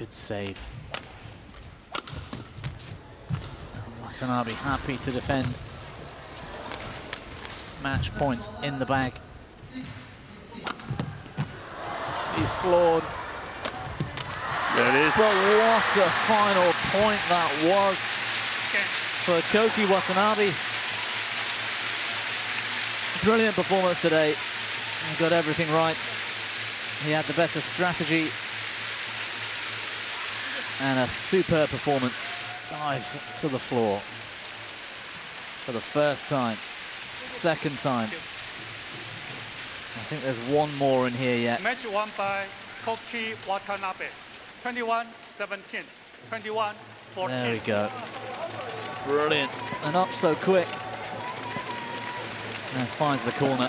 Good save. Watanabe happy to defend. Match point in the bag. He's floored. There it is. But what a final point that was for Koki Watanabe. Brilliant performance today. He got everything right. He had the better strategy. And a superb performance. Dives to the floor. For the first time. Second time. I think there's one more in here yet. Match won by Koki Watanabe. 21-17, 21-14. There we go. Brilliant. And up so quick. And finds the corner.